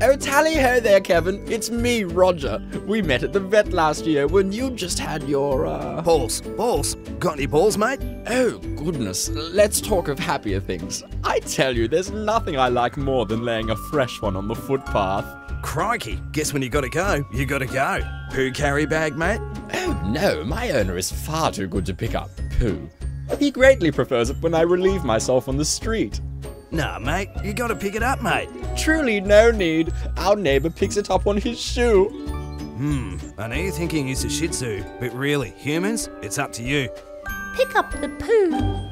Oh, tally ho there, Kevin. It's me, Roger. We met at the vet last year when you just had your, uh. Balls, balls. Got any balls, mate? Oh, goodness. Let's talk of happier things. I tell you, there's nothing I like more than laying a fresh one on the footpath. Crikey, guess when you gotta go, you gotta go. Poo carry bag, mate? Oh, no, my owner is far too good to pick up poo. He greatly prefers it when I relieve myself on the street. Nah, mate, you gotta pick it up, mate. Truly no need. Our neighbor picks it up on his shoe. Hmm, I know you're thinking it's a shih tzu, but really, humans, it's up to you. Pick up the poo.